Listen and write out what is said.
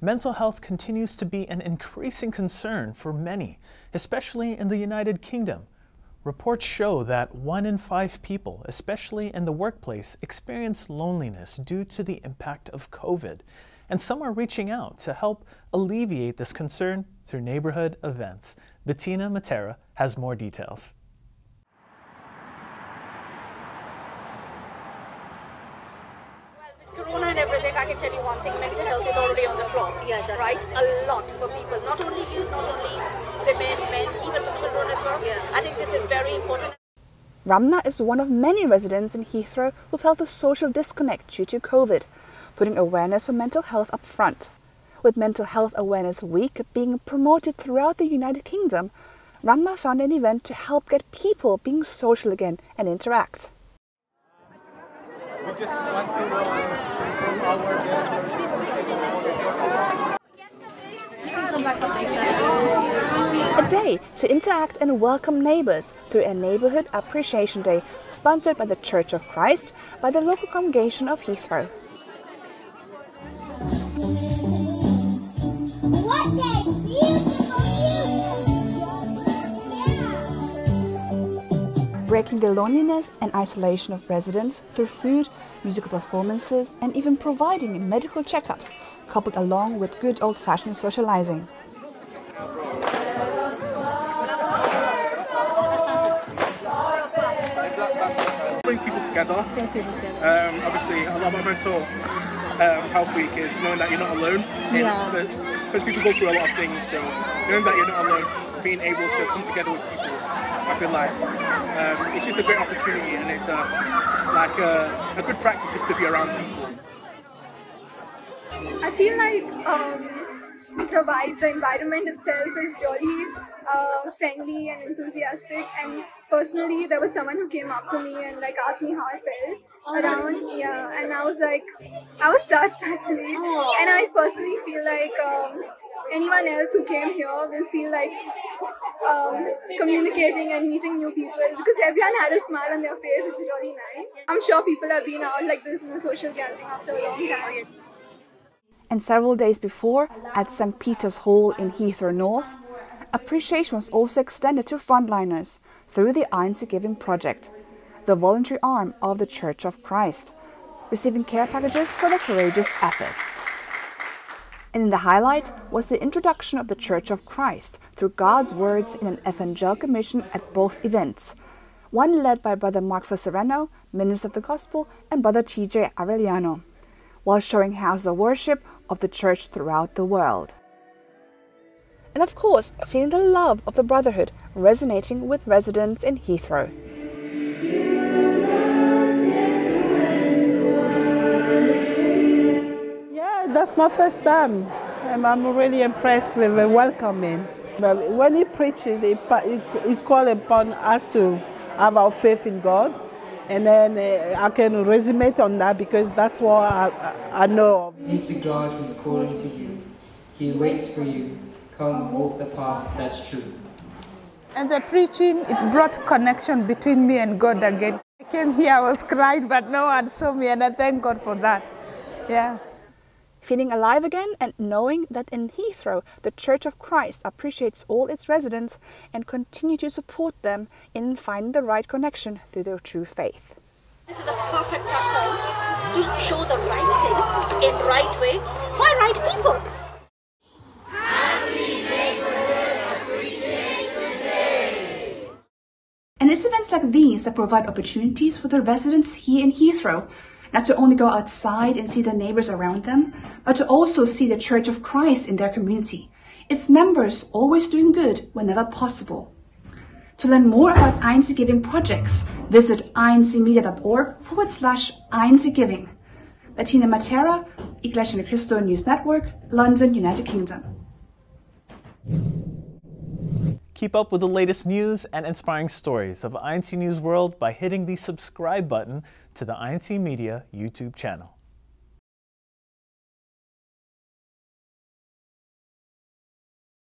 mental health continues to be an increasing concern for many, especially in the United Kingdom. Reports show that one in five people, especially in the workplace, experience loneliness due to the impact of COVID. And some are reaching out to help alleviate this concern through neighborhood events. Bettina Matera has more details. I can tell you one thing, mental health is already on the floor. Yeah, right? A lot for people. Not only youth, not only women, men, even for children as well. Yeah. I think this is very important. Ramna is one of many residents in Heathrow who felt a social disconnect due to COVID, putting awareness for mental health up front. With Mental Health Awareness Week being promoted throughout the United Kingdom, Ramna found an event to help get people being social again and interact. A day to interact and welcome neighbors through a neighborhood appreciation day sponsored by the Church of Christ by the local congregation of Heathrow. Breaking the loneliness and isolation of residents through food, musical performances, and even providing medical checkups, coupled along with good old fashioned socializing. brings people together. Um, obviously, a lot of my saw um, Health Week is knowing that you're not alone. Because people go through a lot of things, so knowing that you're not alone, being able to come together with people, I feel like um, it's just a great opportunity and it's a, like a, a good practice just to be around people. I feel like um, the vibe, the environment itself is really uh, friendly and enthusiastic. And personally, there was someone who came up to me and like asked me how I felt around. Yeah, and I was like, I was touched actually. And I personally feel like um, anyone else who came here will feel like um, communicating and meeting new people because everyone had a smile on their face, which is really nice. I'm sure people have been out like this in a social gathering after a long time. And several days before, at St. Peter's Hall in Heathrow North, appreciation was also extended to frontliners through the INC Giving Project, the voluntary arm of the Church of Christ, receiving care packages for their courageous efforts. And in the highlight was the introduction of the Church of Christ through God's words in an evangelical mission at both events, one led by Brother Mark Sereno, Minister of the Gospel, and Brother TJ Aureliano, while showing house of worship of the church throughout the world. And of course, feeling the love of the brotherhood resonating with residents in Heathrow. That's my first time. And I'm really impressed with the welcoming. But when he preaches, he, he, he calls upon us to have our faith in God. And then uh, I can resonate on that because that's what I, I, I know of. into God who's calling to you. He waits for you. Come walk the path that's true. And the preaching, it brought connection between me and God again. I came here, I was crying, but no one saw me, and I thank God for that. Yeah. Feeling alive again and knowing that in Heathrow, the Church of Christ appreciates all its residents and continue to support them in finding the right connection through their true faith. This is a perfect platform to show the right thing in right way by right people. And it's events like these that provide opportunities for the residents here in Heathrow not to only go outside and see the neighbors around them, but to also see the Church of Christ in their community, its members always doing good whenever possible. To learn more about INC Giving projects, visit incmedia.org forward slash INC Giving. Bettina Matera, Iglesia Cristo News Network, London, United Kingdom. Keep up with the latest news and inspiring stories of INC News World by hitting the subscribe button to the INC Media YouTube channel.